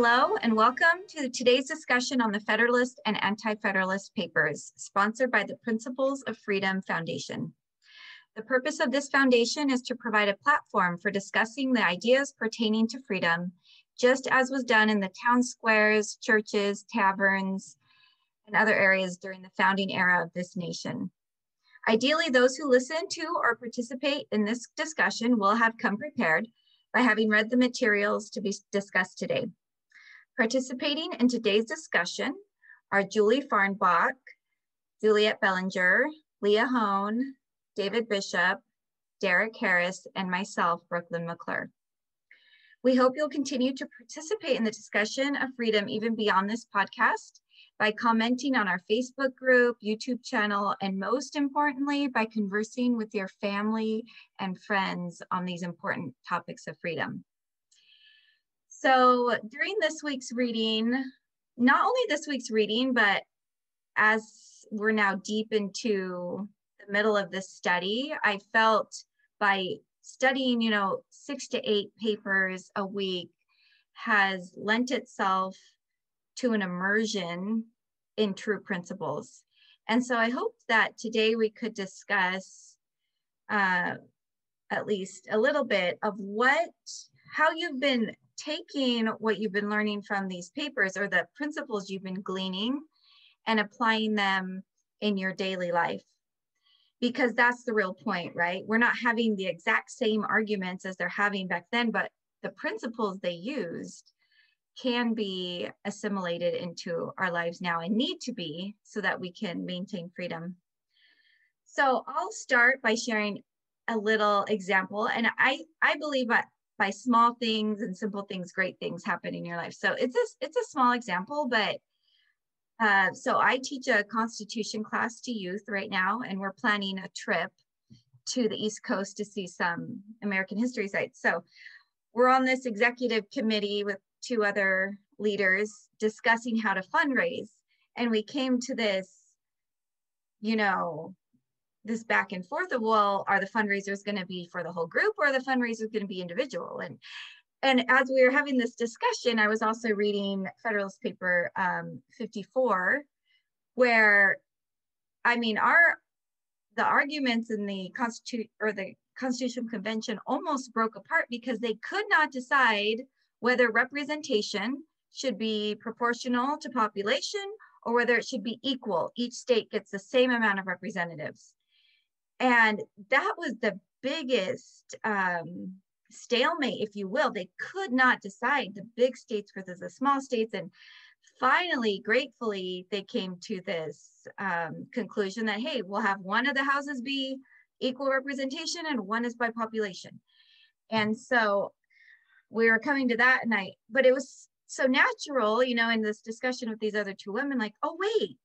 Hello and welcome to today's discussion on the Federalist and Anti-Federalist papers, sponsored by the Principles of Freedom Foundation. The purpose of this foundation is to provide a platform for discussing the ideas pertaining to freedom, just as was done in the town squares, churches, taverns, and other areas during the founding era of this nation. Ideally, those who listen to or participate in this discussion will have come prepared by having read the materials to be discussed today. Participating in today's discussion are Julie Farnbach, Juliet Bellinger, Leah Hone, David Bishop, Derek Harris, and myself, Brooklyn McClure. We hope you'll continue to participate in the discussion of freedom even beyond this podcast by commenting on our Facebook group, YouTube channel, and most importantly, by conversing with your family and friends on these important topics of freedom. So during this week's reading, not only this week's reading, but as we're now deep into the middle of this study, I felt by studying, you know, six to eight papers a week has lent itself to an immersion in true principles. And so I hope that today we could discuss uh, at least a little bit of what, how you've been taking what you've been learning from these papers or the principles you've been gleaning and applying them in your daily life. Because that's the real point, right? We're not having the exact same arguments as they're having back then, but the principles they used can be assimilated into our lives now and need to be so that we can maintain freedom. So I'll start by sharing a little example. And I, I believe by small things and simple things, great things happen in your life. So it's a, it's a small example, but uh, so I teach a constitution class to youth right now, and we're planning a trip to the East Coast to see some American history sites. So we're on this executive committee with two other leaders discussing how to fundraise. And we came to this, you know, this back and forth of, well, are the fundraisers going to be for the whole group or are the fundraisers going to be individual? And and as we were having this discussion, I was also reading Federalist Paper um, 54, where, I mean, our the arguments in the Constitution or the Constitutional Convention almost broke apart because they could not decide whether representation should be proportional to population or whether it should be equal. Each state gets the same amount of representatives. And that was the biggest um, stalemate, if you will. They could not decide the big states versus the small states. And finally, gratefully, they came to this um, conclusion that, hey, we'll have one of the houses be equal representation and one is by population. And so we were coming to that night, but it was so natural, you know, in this discussion with these other two women, like, oh, wait,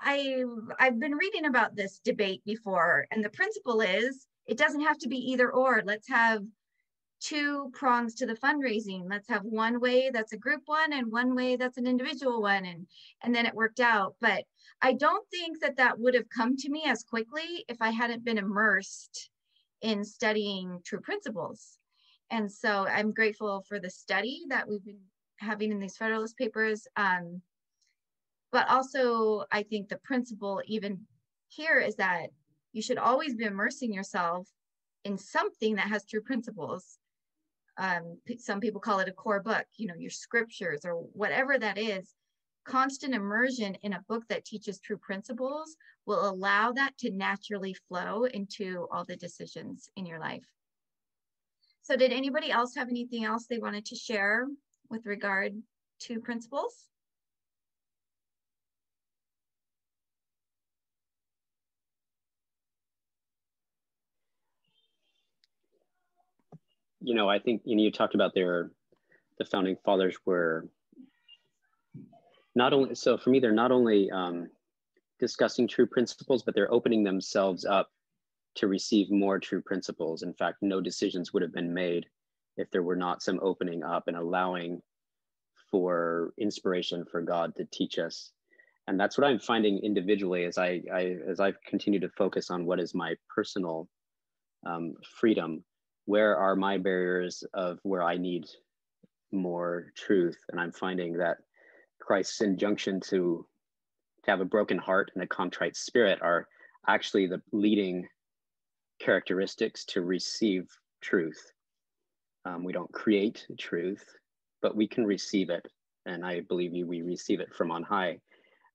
I, I've been reading about this debate before. And the principle is it doesn't have to be either or. Let's have two prongs to the fundraising. Let's have one way that's a group one and one way that's an individual one. And, and then it worked out. But I don't think that that would have come to me as quickly if I hadn't been immersed in studying true principles. And so I'm grateful for the study that we've been having in these Federalist papers. Um, but also, I think the principle, even here, is that you should always be immersing yourself in something that has true principles. Um, some people call it a core book, you know, your scriptures or whatever that is. Constant immersion in a book that teaches true principles will allow that to naturally flow into all the decisions in your life. So did anybody else have anything else they wanted to share with regard to principles? You know, I think you know you talked about their the founding fathers were not only so for me they're not only um, discussing true principles, but they're opening themselves up to receive more true principles. In fact, no decisions would have been made if there were not some opening up and allowing for inspiration for God to teach us. And that's what I'm finding individually as I, I as I've continued to focus on what is my personal um, freedom. Where are my barriers of where I need more truth. And I'm finding that Christ's injunction to, to have a broken heart and a contrite spirit are actually the leading characteristics to receive truth. Um, we don't create truth, but we can receive it. And I believe you, we receive it from on high.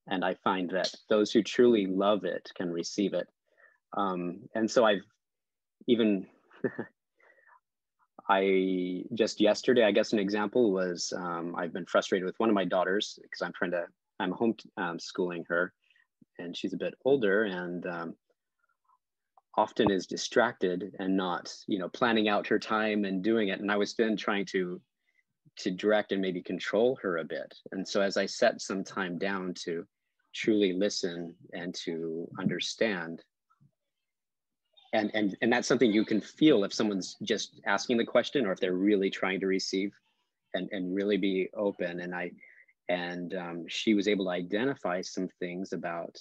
And I find that those who truly love it can receive it. Um, and so I've even, I just yesterday, I guess an example was um, I've been frustrated with one of my daughters because I'm trying to, I'm home um, schooling her and she's a bit older and um, often is distracted and not, you know, planning out her time and doing it. And I was then trying to to direct and maybe control her a bit. And so as I set some time down to truly listen and to understand, and and and that's something you can feel if someone's just asking the question or if they're really trying to receive and and really be open. And I and um, she was able to identify some things about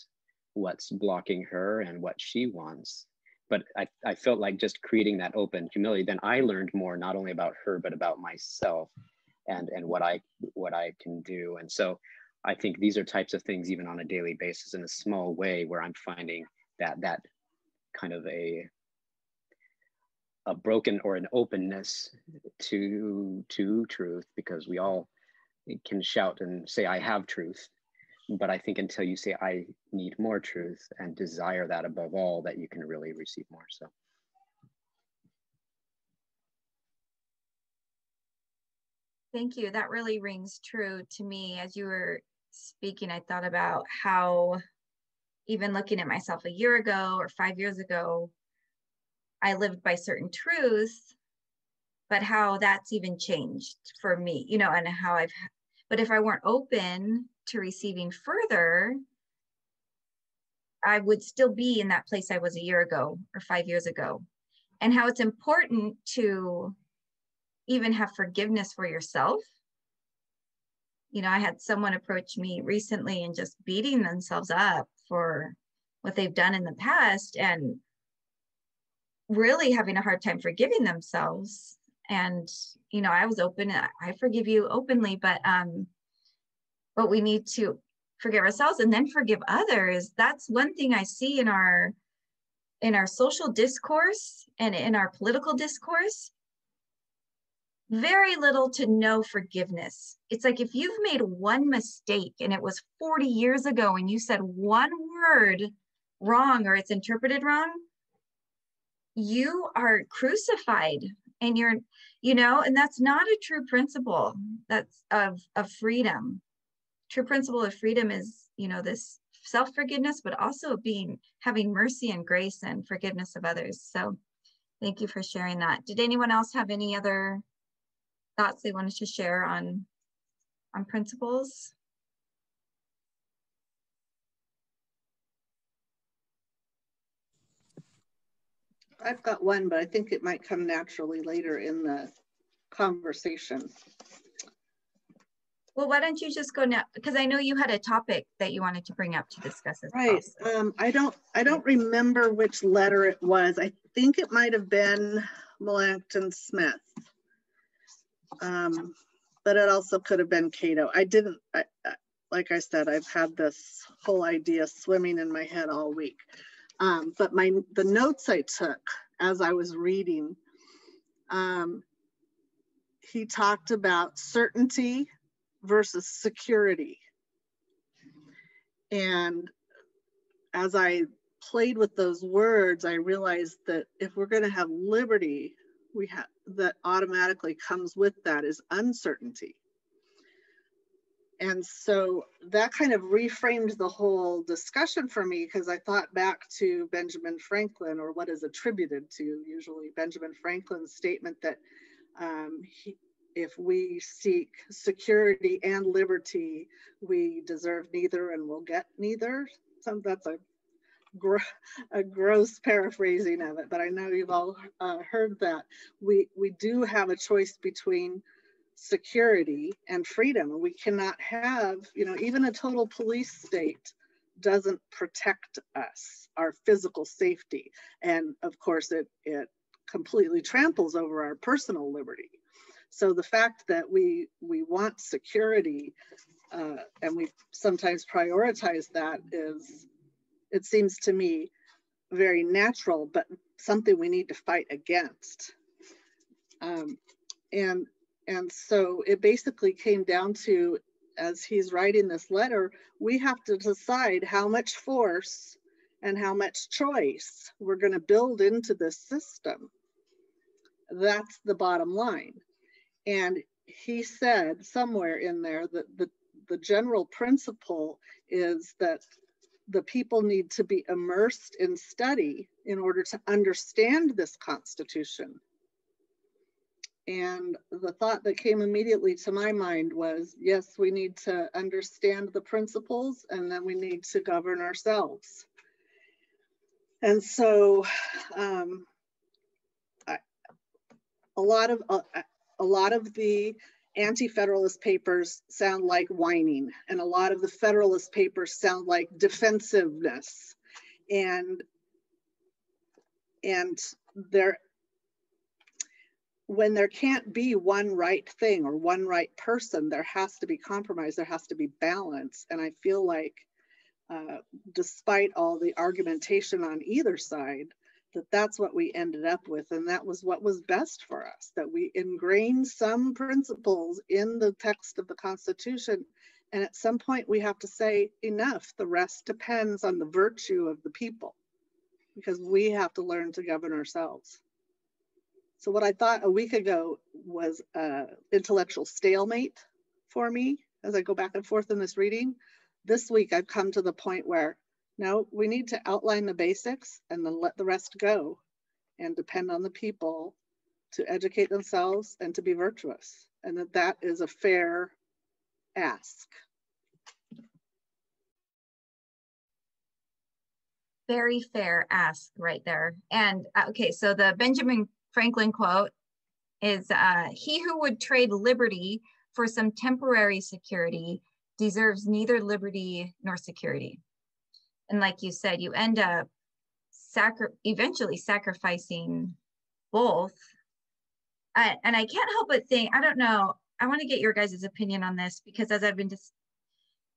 what's blocking her and what she wants but I, I felt like just creating that open humility then i learned more not only about her but about myself and and what i what i can do and so i think these are types of things even on a daily basis in a small way where i'm finding that that kind of a a broken or an openness to to truth because we all can shout and say i have truth but I think until you say, I need more truth and desire that above all, that you can really receive more. So. Thank you. That really rings true to me. As you were speaking, I thought about how, even looking at myself a year ago or five years ago, I lived by certain truths, but how that's even changed for me, you know, and how I've, but if I weren't open to receiving further, I would still be in that place I was a year ago or five years ago. And how it's important to even have forgiveness for yourself. You know, I had someone approach me recently and just beating themselves up for what they've done in the past and really having a hard time forgiving themselves. And, you know, I was open, I forgive you openly, but um, but we need to forgive ourselves and then forgive others that's one thing i see in our in our social discourse and in our political discourse very little to no forgiveness it's like if you've made one mistake and it was 40 years ago and you said one word wrong or it's interpreted wrong you are crucified and you're you know and that's not a true principle that's of of freedom true principle of freedom is, you know, this self-forgiveness, but also being having mercy and grace and forgiveness of others. So thank you for sharing that. Did anyone else have any other thoughts they wanted to share on, on principles? I've got one, but I think it might come naturally later in the conversation. Well, why don't you just go now? Because I know you had a topic that you wanted to bring up to discuss as right. Well, um, I don't. I don't remember which letter it was. I think it might have been Melancton Smith, um, but it also could have been Cato. I didn't. I, like I said, I've had this whole idea swimming in my head all week. Um, but my the notes I took as I was reading, um, he talked about certainty versus security. And as I played with those words, I realized that if we're going to have liberty, we have that automatically comes with that is uncertainty. And so that kind of reframed the whole discussion for me because I thought back to Benjamin Franklin, or what is attributed to usually Benjamin Franklin's statement that um, he, if we seek security and liberty, we deserve neither and will get neither. So that's a, gr a gross paraphrasing of it, but I know you've all uh, heard that. We, we do have a choice between security and freedom. We cannot have, you know, even a total police state doesn't protect us, our physical safety. And of course, it, it completely tramples over our personal liberty. So the fact that we we want security uh, and we sometimes prioritize that is, it seems to me, very natural, but something we need to fight against. Um, and and so it basically came down to, as he's writing this letter, we have to decide how much force and how much choice we're going to build into this system. That's the bottom line. And he said somewhere in there that the, the general principle is that the people need to be immersed in study in order to understand this constitution. And the thought that came immediately to my mind was yes, we need to understand the principles and then we need to govern ourselves. And so um, I, a lot of a lot of the anti-federalist papers sound like whining and a lot of the federalist papers sound like defensiveness. And and there when there can't be one right thing or one right person there has to be compromise there has to be balance. And i feel like uh, despite all the argumentation on either side that that's what we ended up with and that was what was best for us that we ingrained some principles in the text of the constitution. And at some point we have to say enough the rest depends on the virtue of the people because we have to learn to govern ourselves. So what i thought a week ago was uh, intellectual stalemate for me as i go back and forth in this reading. This week i've come to the point where no, we need to outline the basics and then let the rest go and depend on the people to educate themselves and to be virtuous. And that that is a fair ask. Very fair ask right there. And uh, okay, so the Benjamin Franklin quote is uh, he who would trade liberty for some temporary security deserves neither liberty nor security and like you said you end up sacri- eventually sacrificing both. I, and i can't help but think i don't know i want to get your guys' opinion on this because as i've been just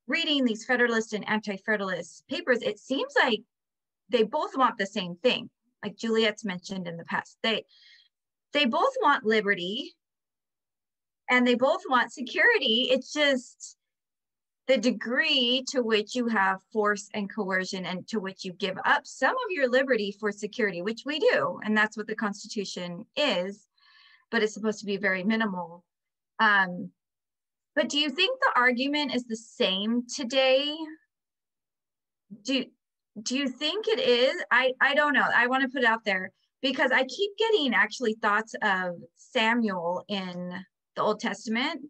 reading these federalist and anti-federalist papers it seems like they both want the same thing. Like juliet's mentioned in the past they they both want liberty and they both want security. It's just the degree to which you have force and coercion and to which you give up some of your liberty for security, which we do, and that's what the Constitution is, but it's supposed to be very minimal. Um, but do you think the argument is the same today? Do, do you think it is? I, I don't know. I want to put it out there because I keep getting actually thoughts of Samuel in the Old Testament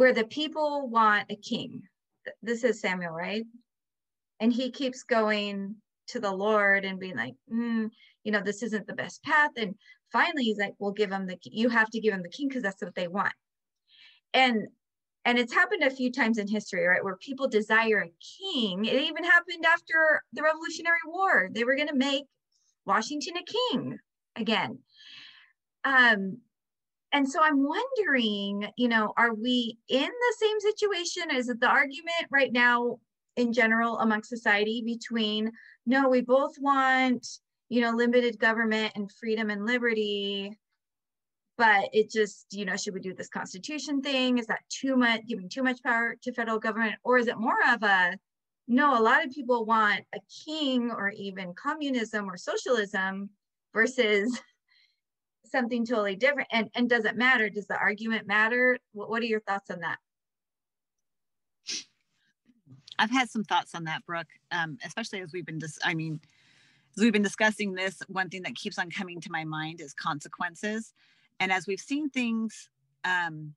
where the people want a king. This is Samuel, right? And he keeps going to the Lord and being like, mm, you know, this isn't the best path. And finally, he's like, "We'll give him the. You have to give him the king because that's what they want." And and it's happened a few times in history, right, where people desire a king. It even happened after the Revolutionary War. They were going to make Washington a king again. Um, and so i'm wondering you know are we in the same situation? Is it the argument right now in general among society between no we both want you know limited government and freedom and liberty but it just you know should we do this constitution thing? Is that too much giving too much power to federal government? Or is it more of a no a lot of people want a king or even communism or socialism versus something totally different and and does it matter? Does the argument matter? What, what are your thoughts on that? I've had some thoughts on that brooke um, especially as we've been dis- i mean as we've been discussing this one thing that keeps on coming to my mind is consequences. And as we've seen things um,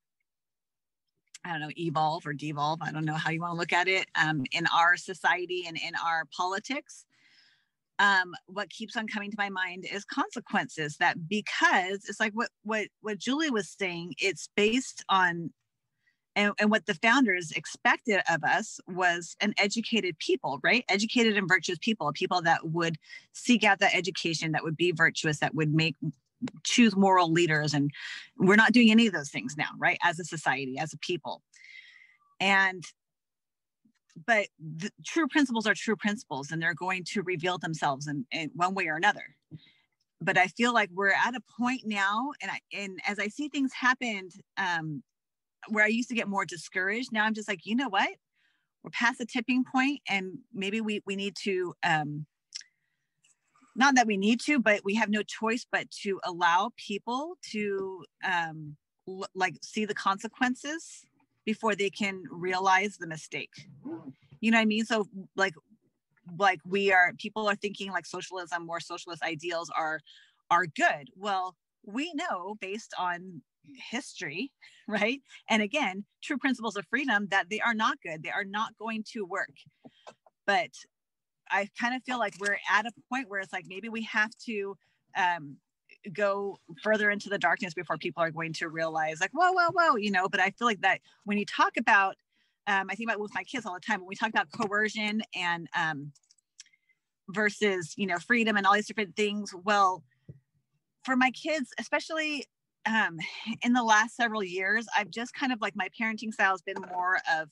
I don't know, evolve or devolve. I don't know how you want to look at it um, in our society and in our politics um, what keeps on coming to my mind is consequences that because it's like what what what julie was saying it's based on and, and what the founders expected of us was an educated people right? Educated and virtuous people people that would seek out that education that would be virtuous that would make choose moral leaders and we're not doing any of those things now right? As a society as a people. And but the true principles are true principles and they're going to reveal themselves in, in one way or another. But i feel like we're at a point now and i and as i see things happen um where i used to get more discouraged now i'm just like you know what? We're past the tipping point and maybe we we need to um not that we need to but we have no choice but to allow people to um l- like see the consequences before they can realize the mistake. You know what i mean? So like like we are people are thinking like socialism or socialist ideals are are good. Well we know based on history right? And again true principles of freedom that they are not good. They are not going to work. But i kind of feel like we're at a point where it's like maybe we have to um, go further into the darkness before people are going to realize like whoa whoa whoa you know but i feel like that when you talk about um, i think about with my kids all the time when we talk about coercion and um, versus you know freedom and all these different things well for my kids especially um, in the last several years i've just kind of like my parenting style has been more of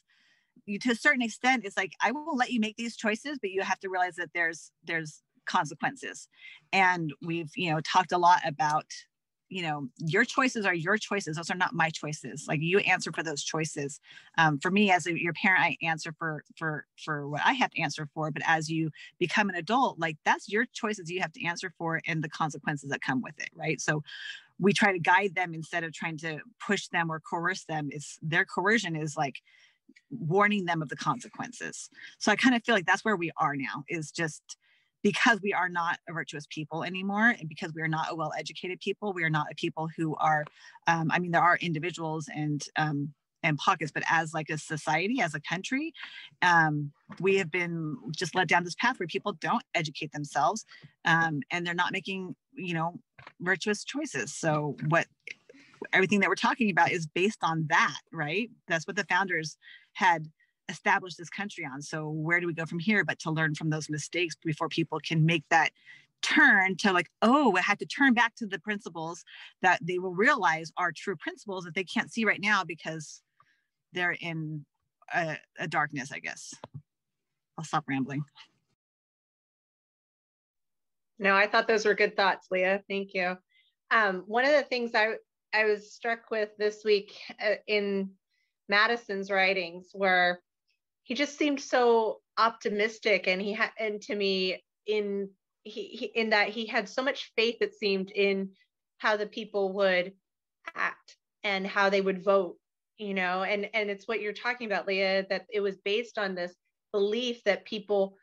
you to a certain extent it's like i will let you make these choices but you have to realize that there's there's consequences. And we've you know talked a lot about you know your choices are your choices. Those are not my choices. Like you answer for those choices. Um, for me as a, your parent i answer for for for what i have to answer for. But as you become an adult like that's your choices you have to answer for and the consequences that come with it right? So we try to guide them instead of trying to push them or coerce them. It's their coercion is like warning them of the consequences. So i kind of feel like that's where we are now is just because we are not a virtuous people anymore and because we are not a well educated people we are not a people who are um, i mean there are individuals and um, and pockets but as like a society as a country um, we have been just led down this path where people don't educate themselves um, and they're not making you know virtuous choices. So what everything that we're talking about is based on that right? That's what the founders had established this country on. So where do we go from here? But to learn from those mistakes before people can make that turn to like, oh, I had to turn back to the principles that they will realize are true principles that they can't see right now because they're in a, a darkness, I guess. I'll stop rambling. No, I thought those were good thoughts, Leah. Thank you. Um, one of the things I I was struck with this week uh, in Madison's writings were he just seemed so optimistic and he had and to me in he, he in that he had so much faith it seemed in how the people would act and how they would vote you know? And and it's what you're talking about leah that it was based on this belief that people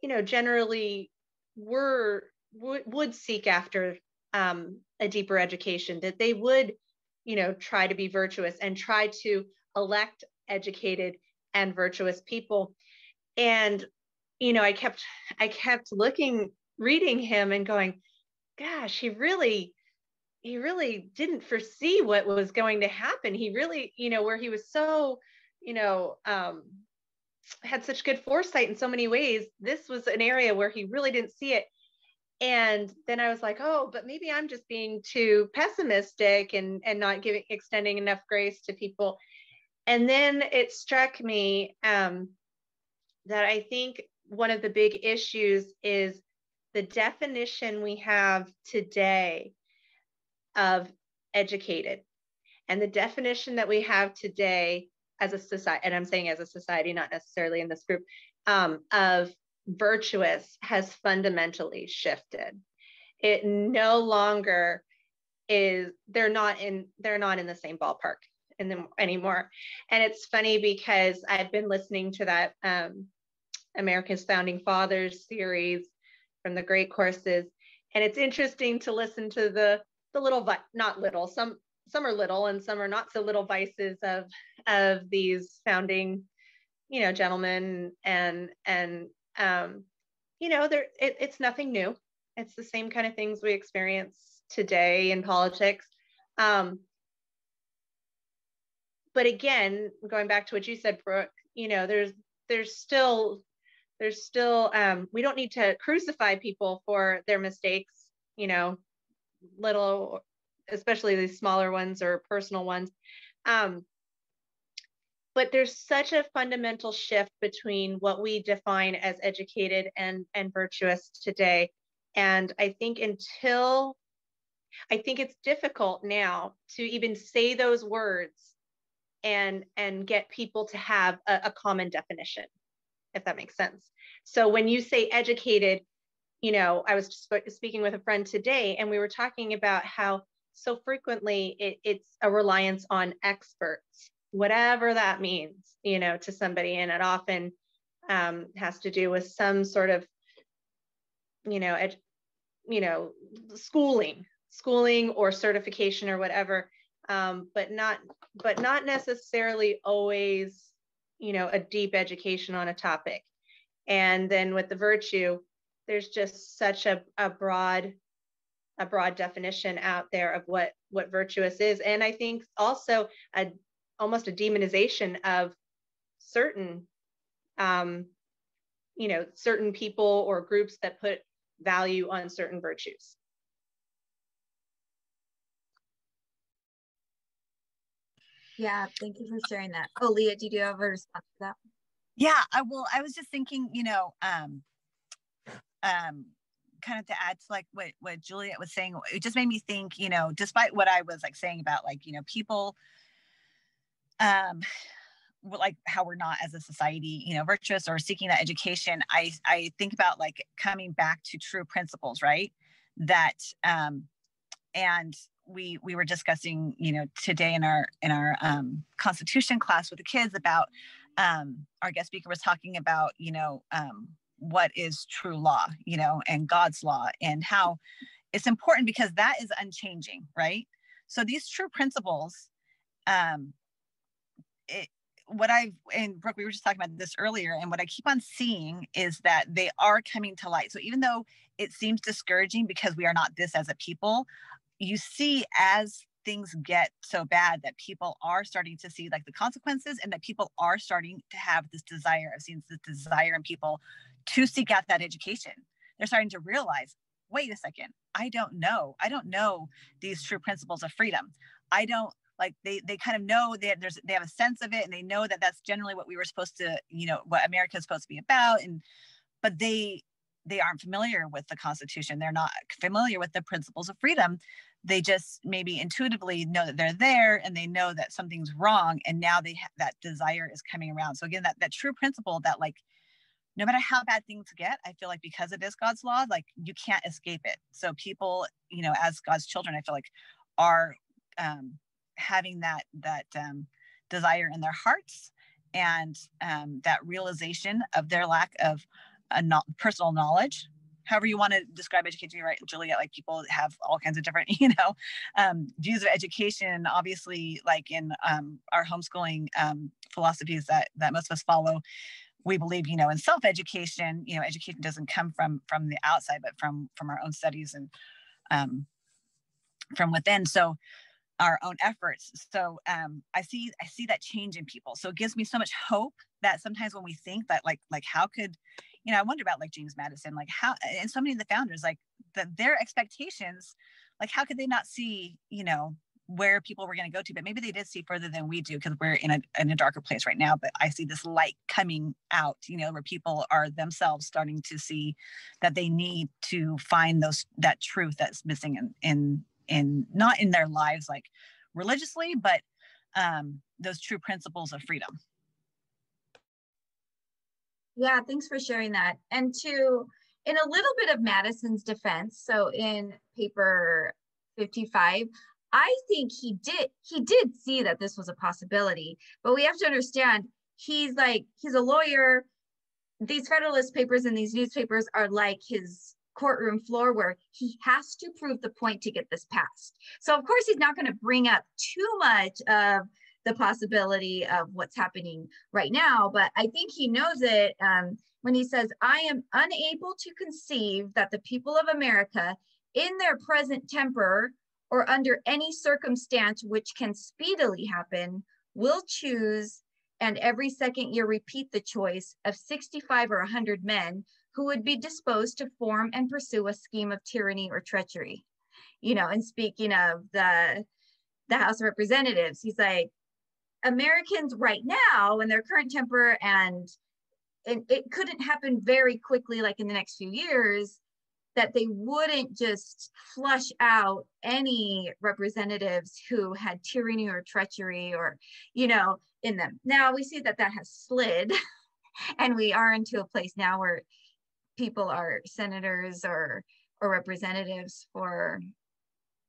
you know generally were would, would seek after um, a deeper education that they would you know try to be virtuous and try to elect educated and virtuous people. And you know i kept i kept looking reading him and going gosh he really he really didn't foresee what was going to happen. He really you know where he was so you know um had such good foresight in so many ways this was an area where he really didn't see it. And then i was like oh but maybe i'm just being too pessimistic and and not giving extending enough grace to people and then it struck me um, that I think one of the big issues is the definition we have today of educated and the definition that we have today as a society, and I'm saying as a society, not necessarily in this group, um, of virtuous has fundamentally shifted. It no longer is they're not in they're not in the same ballpark in them anymore. And it's funny because I've been listening to that um, America's Founding Fathers series from the great courses, and it's interesting to listen to the the little not little some some are little and some are not so little vices of of these founding you know gentlemen and and um you know there it, it's nothing new. It's the same kind of things we experience today in politics. Um but again, going back to what you said, Brooke, you know, there's there's still there's still um, we don't need to crucify people for their mistakes, you know, little, especially these smaller ones or personal ones. Um, but there's such a fundamental shift between what we define as educated and, and virtuous today. And I think until, I think it's difficult now to even say those words and, and get people to have a, a common definition, if that makes sense. So when you say educated, you know, I was sp- speaking with a friend today and we were talking about how so frequently it, it's a reliance on experts whatever that means, you know, to somebody. And it often um, has to do with some sort of, you know, ed, you know, schooling, schooling or certification or whatever, um, but not, but not necessarily always, you know, a deep education on a topic. And then with the virtue, there's just such a, a broad a broad definition out there of what what virtuous is and i think also a almost a demonization of certain um, you know certain people or groups that put value on certain virtues yeah thank you for sharing that. Oh leah did you have a response to that? Yeah i will i was just thinking you know um um kind of to add to like what what juliet was saying it just made me think you know despite what i was like saying about like you know people um, like how we're not as a society you know virtuous or seeking that education i i think about like coming back to true principles right? That um and we we were discussing you know today in our in our um constitution class with the kids about um our guest speaker was talking about you know um what is true law you know and god's law and how it's important because that is unchanging right so these true principles um it, what I've and Brooke, we were just talking about this earlier, and what I keep on seeing is that they are coming to light. So even though it seems discouraging because we are not this as a people, you see as things get so bad that people are starting to see like the consequences and that people are starting to have this desire. I've seen this desire in people to seek out that education. They're starting to realize, wait a second, I don't know. I don't know these true principles of freedom. I don't like they they kind of know that there's they have a sense of it and they know that that's generally what we were supposed to you know what america is supposed to be about and but they they aren't familiar with the constitution they're not familiar with the principles of freedom they just maybe intuitively know that they're there and they know that something's wrong and now they have that desire is coming around. So again that that true principle that like no matter how bad things get i feel like because it is god's law like you can't escape it. So people you know as god's children i feel like are um, having that that um, desire in their hearts and um, that realization of their lack of a no- personal knowledge however you want to describe education right juliet like people have all kinds of different you know um, views of education. Obviously like in um, our homeschooling um, philosophies that that most of us follow we believe you know in self-education. You know education doesn't come from from the outside but from from our own studies and um, from within. So our own efforts. So um, i see i see that change in people. So it gives me so much hope that sometimes when we think that like like how could you know i wonder about like james madison like how and so many of the founders like that their expectations like how could they not see you know where people were going to go to but maybe they did see further than we do because we're in a, in a darker place right now but i see this light coming out you know where people are themselves starting to see that they need to find those that truth that's missing in in in not in their lives like religiously, but um, those true principles of freedom. Yeah, thanks for sharing that. And to, in a little bit of Madison's defense, so in paper 55, I think he did he did see that this was a possibility, but we have to understand he's like he's a lawyer. These Federalist papers and these newspapers are like his courtroom floor where he has to prove the point to get this passed. So of course he's not going to bring up too much of the possibility of what's happening right now, but I think he knows it um, when he says, I am unable to conceive that the people of America in their present temper or under any circumstance which can speedily happen will choose and every second year repeat the choice of 65 or 100 men who would be disposed to form and pursue a scheme of tyranny or treachery. you know, and speaking of the the House of Representatives, he's like, Americans right now in their current temper and and it couldn't happen very quickly like in the next few years that they wouldn't just flush out any representatives who had tyranny or treachery or you know in them. Now we see that that has slid and we are into a place now where people are senators or or representatives for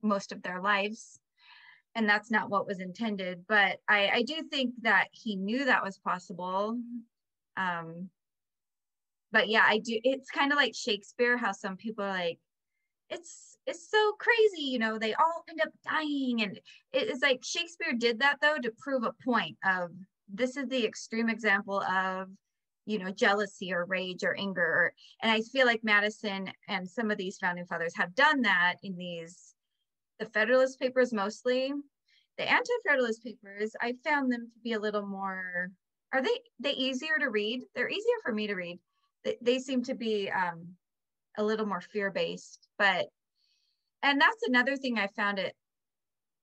most of their lives and that's not what was intended but i i do think that he knew that was possible. Um but yeah i do it's kind of like shakespeare how some people are like it's it's so crazy you know they all end up dying and it's like shakespeare did that though to prove a point of this is the extreme example of you know jealousy or rage or anger and i feel like madison and some of these founding fathers have done that in these the federalist papers mostly. The anti-federalist papers i found them to be a little more are they they easier to read? They're easier for me to read. They, they seem to be um, a little more fear-based but and that's another thing i found it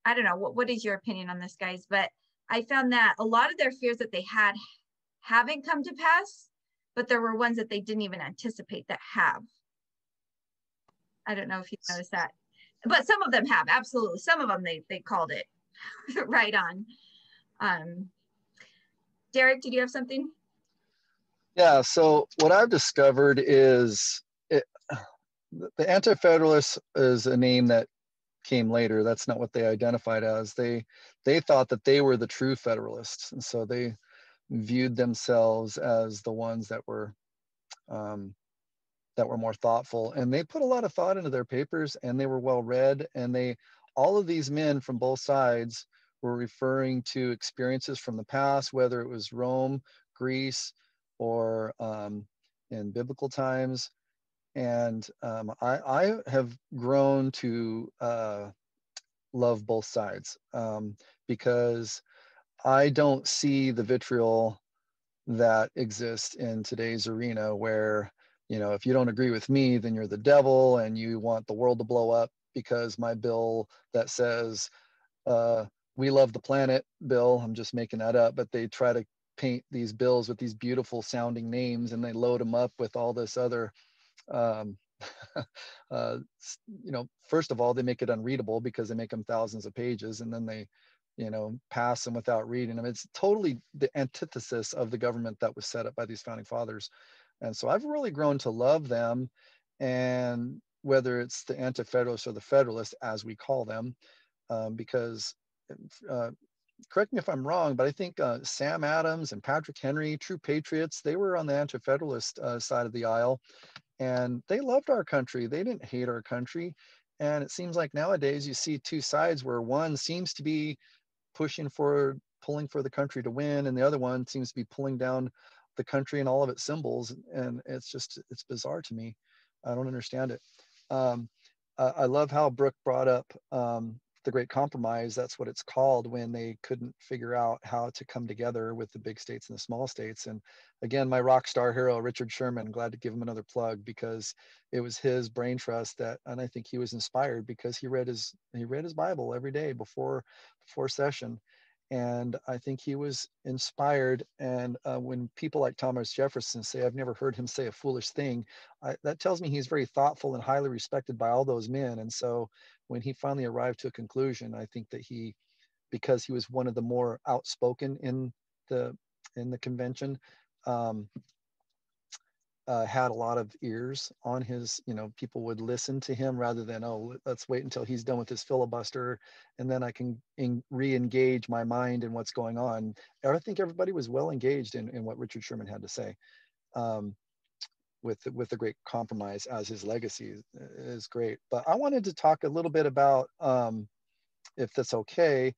i don't know what, what is your opinion on this guys? But i found that a lot of their fears that they had haven't come to pass but there were ones that they didn't even anticipate that have. I don't know if you noticed that but some of them have absolutely some of them they they called it right on um derek did you have something yeah, so what I've discovered is it, the Anti-Federalist is a name that came later. That's not what they identified as. They they thought that they were the true Federalists, and so they viewed themselves as the ones that were um, that were more thoughtful. And they put a lot of thought into their papers, and they were well read. And they all of these men from both sides were referring to experiences from the past, whether it was Rome, Greece, or um, in biblical times. And um, I, I, have grown to uh, love both sides um, because I don't see the vitriol that exists in today's arena where, you know, if you don't agree with me, then you're the devil and you want the world to blow up because my bill that says, uh, we love the planet bill, I'm just making that up, but they try to paint these bills with these beautiful sounding names and they load them up with all this other um, uh, you know first of all they make it unreadable because they make them thousands of pages and then they you know pass them without reading them it's totally the antithesis of the government that was set up by these founding fathers and so i've really grown to love them and whether it's the anti-federalists or the federalists as we call them um, because uh, correct me if I'm wrong, but I think uh, Sam Adams and Patrick Henry, true patriots, they were on the anti-federalist uh, side of the aisle, and they loved our country. They didn't hate our country, and it seems like nowadays you see two sides where one seems to be pushing for pulling for the country to win, and the other one seems to be pulling down the country and all of its symbols, and it's just it's bizarre to me. I don't understand it. Um, I love how Brooke brought up um, the Great Compromise, that's what it's called when they couldn't figure out how to come together with the big states and the small states. And again, my rock star hero, Richard Sherman, glad to give him another plug because it was his brain trust that, and I think he was inspired because he read his he read his Bible every day before before session, and I think he was inspired. And uh, when people like Thomas Jefferson say, "I've never heard him say a foolish thing," I, that tells me he's very thoughtful and highly respected by all those men. And so, when he finally arrived to a conclusion, I think that he, because he was one of the more outspoken in the in the convention, um, uh, had a lot of ears on his, you know, people would listen to him rather than, oh, let's wait until he's done with his filibuster and then I can re-engage my mind in what's going on. I think everybody was well engaged in, in what Richard Sherman had to say um, with, the, with the great compromise as his legacy is, is, great. But I wanted to talk a little bit about, um, if that's okay,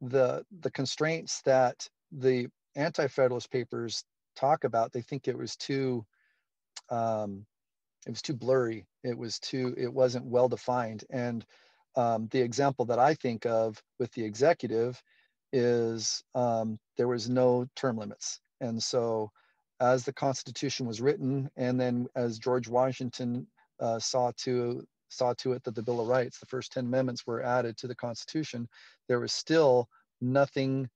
the, the constraints that the anti-federalist papers talk about. They think it was too, um, it was too blurry. It was too, it wasn't well defined. And um, the example that I think of with the executive is um, there was no term limits. And so as the Constitution was written, and then as George Washington uh, saw to saw to it that the Bill of Rights, the first 10 amendments were added to the Constitution, there was still nothing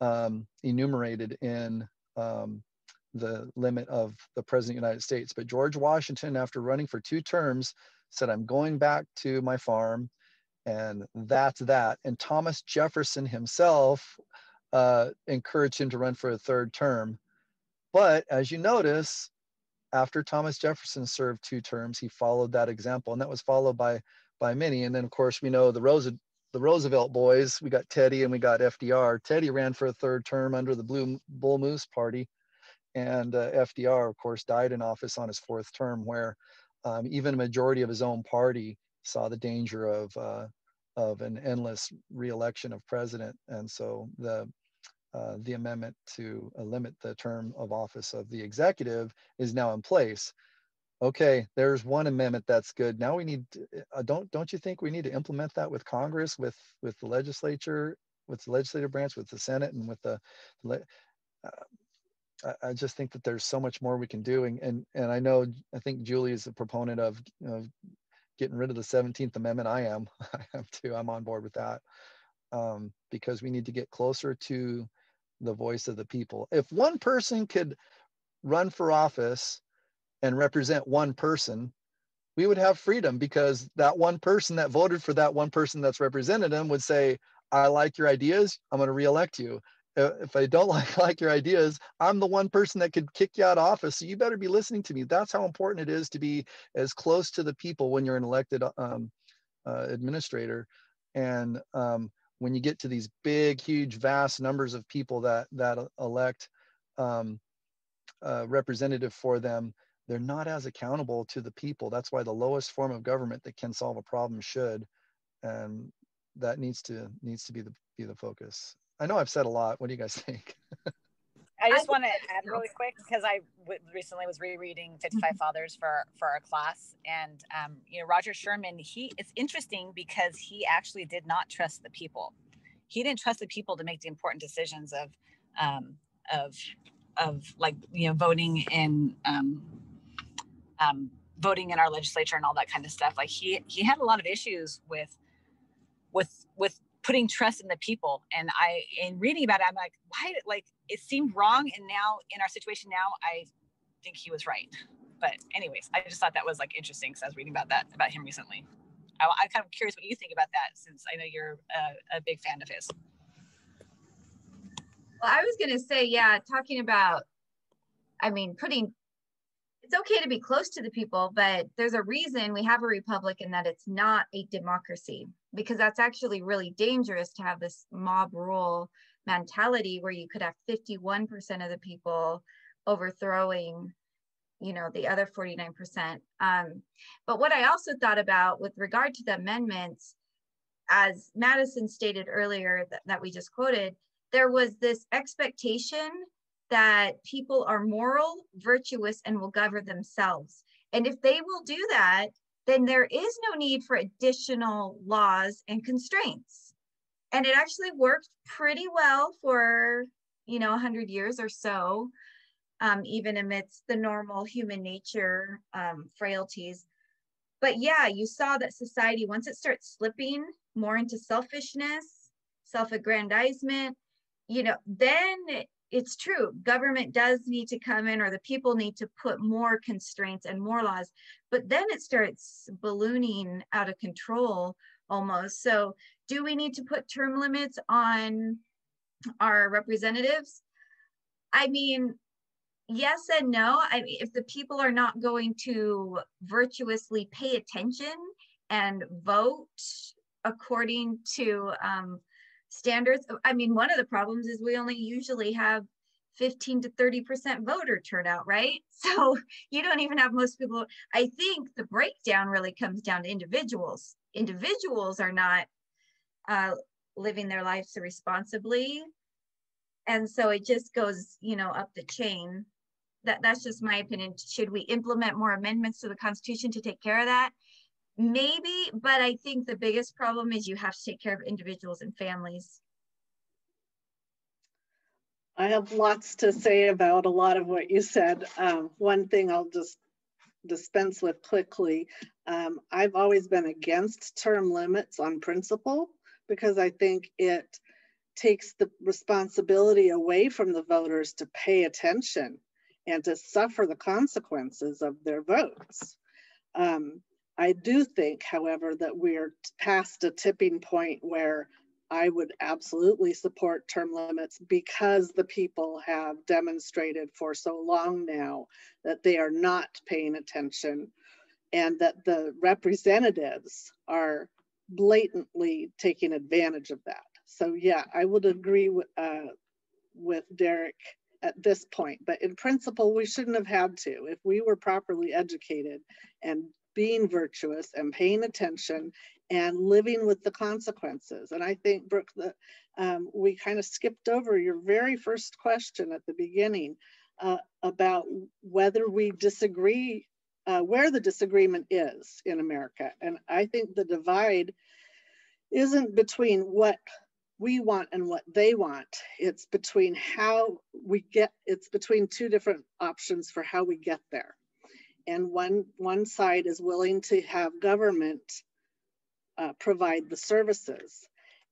um, enumerated in um, the limit of the President of the United States. But George Washington, after running for two terms, said, I'm going back to my farm, and that's that. And Thomas Jefferson himself uh, encouraged him to run for a third term. But as you notice, after Thomas Jefferson served two terms, he followed that example, and that was followed by by many. And then, of course, we know the Rosa, the Roosevelt boys. We got Teddy and we got FDR. Teddy ran for a third term under the Blue Bull Moose Party, and uh, FDR, of course, died in office on his fourth term, where um, even a majority of his own party saw the danger of uh, of an endless reelection of president, and so the uh, the amendment to uh, limit the term of office of the executive is now in place. Okay, there's one amendment that's good. Now we need, to, uh, don't don't you think we need to implement that with Congress, with with the legislature, with the legislative branch, with the Senate, and with the, uh, I, just think that there's so much more we can do, and and and I know I think Julie is a proponent of, of getting rid of the 17th Amendment. I am, I am too. I'm on board with that um, because we need to get closer to the voice of the people. If one person could run for office and represent one person, we would have freedom because that one person that voted for that one person that's represented them would say, I like your ideas, I'm going to reelect you. If I don't like, like your ideas, I'm the one person that could kick you out of office. So you better be listening to me. That's how important it is to be as close to the people when you're an elected um, uh, administrator. And um, when you get to these big, huge, vast numbers of people that that elect um, representative for them, they're not as accountable to the people. That's why the lowest form of government that can solve a problem should, and that needs to needs to be the be the focus. I know I've said a lot. What do you guys think? I just want to add really quick because I w- recently was rereading 55 mm-hmm. Fathers for for our class, and um, you know Roger Sherman. He it's interesting because he actually did not trust the people. He didn't trust the people to make the important decisions of um, of of like you know voting in um, um, voting in our legislature and all that kind of stuff. Like he he had a lot of issues with with with putting trust in the people. And I, in reading about it, I'm like, why? Like, it seemed wrong. And now, in our situation now, I think he was right. But, anyways, I just thought that was like interesting because I was reading about that about him recently. I, am kind of curious what you think about that since I know you're a, a big fan of his. Well, I was going to say, yeah, talking about, I mean, putting it's okay to be close to the people, but there's a reason we have a republic and that it's not a democracy because that's actually really dangerous to have this mob rule mentality where you could have 51% of the people overthrowing you know the other 49% um, but what i also thought about with regard to the amendments as madison stated earlier that, that we just quoted there was this expectation that people are moral, virtuous, and will govern themselves. And if they will do that, then there is no need for additional laws and constraints. And it actually worked pretty well for, you know, 100 years or so, um, even amidst the normal human nature um, frailties. But yeah, you saw that society, once it starts slipping more into selfishness, self aggrandizement, you know, then it's true government does need to come in or the people need to put more constraints and more laws but then it starts ballooning out of control almost. So do we need to put term limits on our representatives? I mean yes and no. I mean if the people are not going to virtuously pay attention and vote according to um, standards. I mean, one of the problems is we only usually have 15 to 30% voter turnout, right? So you don't even have most people. I think the breakdown really comes down to individuals. Individuals are not uh, living their lives responsibly. And so it just goes, you know, up the chain. That, that's just my opinion. Should we implement more amendments to the Constitution to take care of that? Maybe, but I think the biggest problem is you have to take care of individuals and families. I have lots to say about a lot of what you said. Um, one thing I'll just dispense with quickly. Um, I've always been against term limits on principle because I think it takes the responsibility away from the voters to pay attention and to suffer the consequences of their votes. Um, I do think, however, that we're past a tipping point where I would absolutely support term limits because the people have demonstrated for so long now that they are not paying attention and that the representatives are blatantly taking advantage of that. So yeah, I would agree with, uh, with Derek at this point, but in principle, we shouldn't have had to. If we were properly educated and being virtuous and paying attention and living with the consequences. And I think, Brooke, that um, we kind of skipped over your very first question at the beginning uh, about whether we disagree, uh, where the disagreement is in America. And I think the divide isn't between what we want and what they want. It's between how we get, it's between two different options for how we get there. And one, one side is willing to have government uh, provide the services.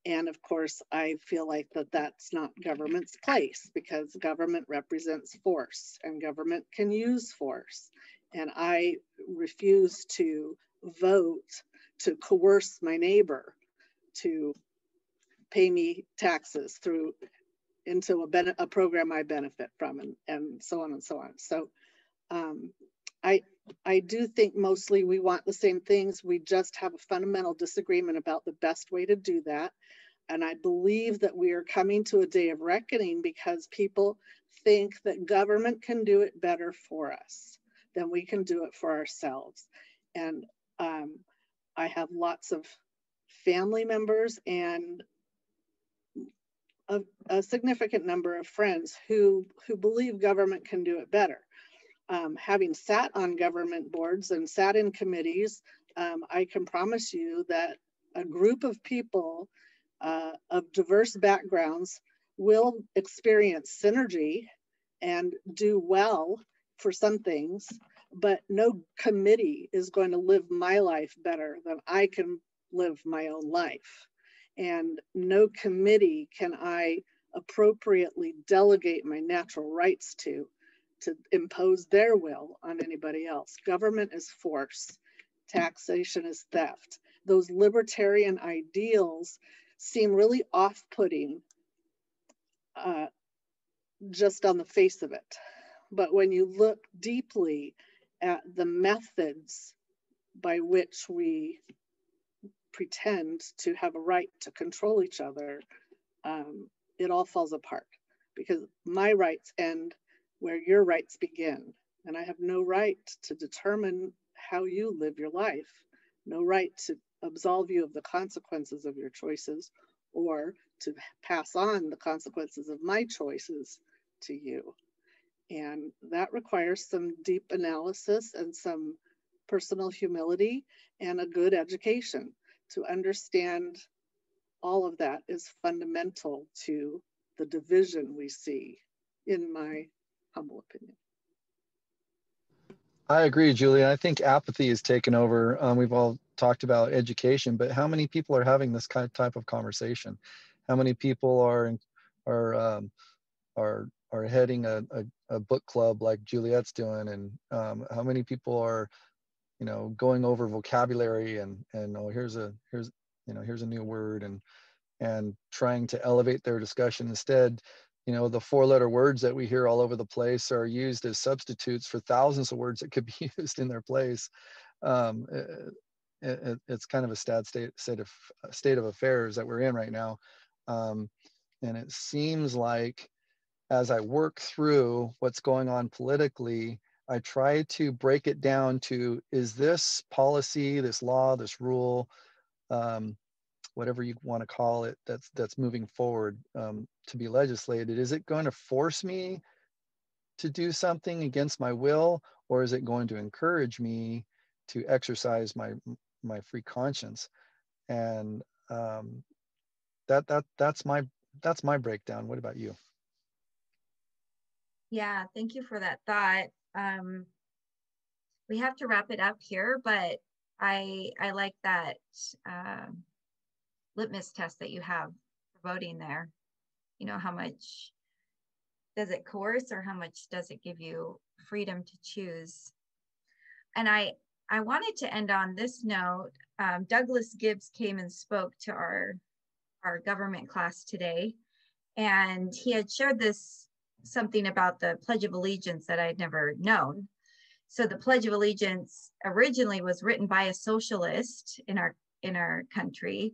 And of course, I feel like that that's not government's place because government represents force and government can use force. And I refuse to vote to coerce my neighbor to pay me taxes through into a, a program I benefit from and, and so on and so on. So um, I, I do think mostly we want the same things. We just have a fundamental disagreement about the best way to do that. And I believe that we are coming to a day of reckoning because people think that government can do it better for us than we can do it for ourselves. And um, I have lots of family members and a, a, significant number of friends who, who believe government can do it better um, having sat on government boards and sat in committees, um, I can promise you that a group of people uh, of diverse backgrounds will experience synergy and do well for some things, but no committee is going to live my life better than I can live my own life. And no committee can I appropriately delegate my natural rights to to impose their will on anybody else. Government is force, taxation is theft. Those libertarian ideals seem really off putting uh, just on the face of it. But when you look deeply at the methods by which we pretend to have a right to control each other, um, it all falls apart because my rights end where your rights begin. And I have no right to determine how you live your life, no right to absolve you of the consequences of your choices or to pass on the consequences of my choices to you. And that requires some deep analysis and some personal humility and a good education to understand all of that is fundamental to the division we see in my humble opinion. I agree, Julie. I think apathy is taken over. Um, we've all talked about education, but how many people are having this kind of type of conversation? How many people are are um, are are heading a, a, a, book club like Juliet's doing, and um, how many people are, you know, going over vocabulary and and oh here's a here's you know here's a new word and and trying to elevate their discussion instead you know the four letter words that we hear all over the place are used as substitutes for thousands of words that could be used in their place. Um, it, it, it's kind of a sad state, state of state of affairs that we're in right now. Um, and it seems like as i work through what's going on politically i try to break it down to is this policy this law this rule um, whatever you want to call it that's that's moving forward um, to be legislated is it going to force me to do something against my will or is it going to encourage me to exercise my my free conscience? And um, that that that's my that's my breakdown. What about you? Yeah thank you for that thought. Um, we have to wrap it up here, but I I like that uh, litmus test that you have for voting there. You know, how much does it coerce or how much does it give you freedom to choose? And I I wanted to end on this note. Um, Douglas Gibbs came and spoke to our our government class today, and he had shared this something about the Pledge of Allegiance that I'd never known. So the Pledge of Allegiance originally was written by a socialist in our in our country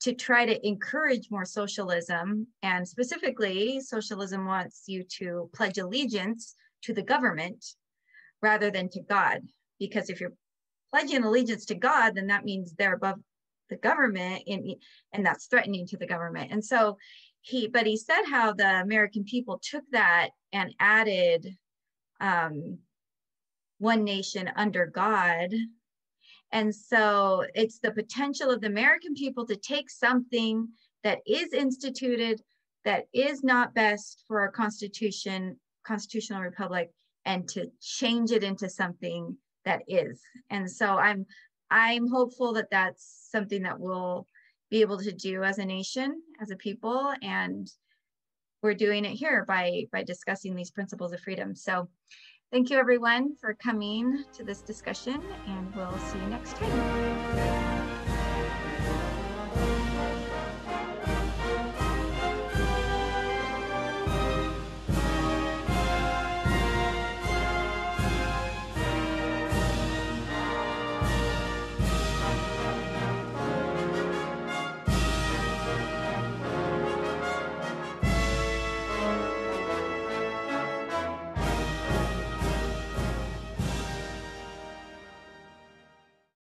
to try to encourage more socialism and specifically socialism wants you to pledge allegiance to the government rather than to God because if you're pledging allegiance to God then that means they're above the government and and that's threatening to the government and so he but he said how the American people took that and added um, one nation under God. And so it's the potential of the American people to take something that is instituted, that is not best for our constitution, constitutional republic, and to change it into something that is. And so I'm I'm hopeful that that's something that we'll be able to do as a nation, as a people, and we're doing it here by by discussing these principles of freedom. So Thank you everyone for coming to this discussion and we'll see you next time.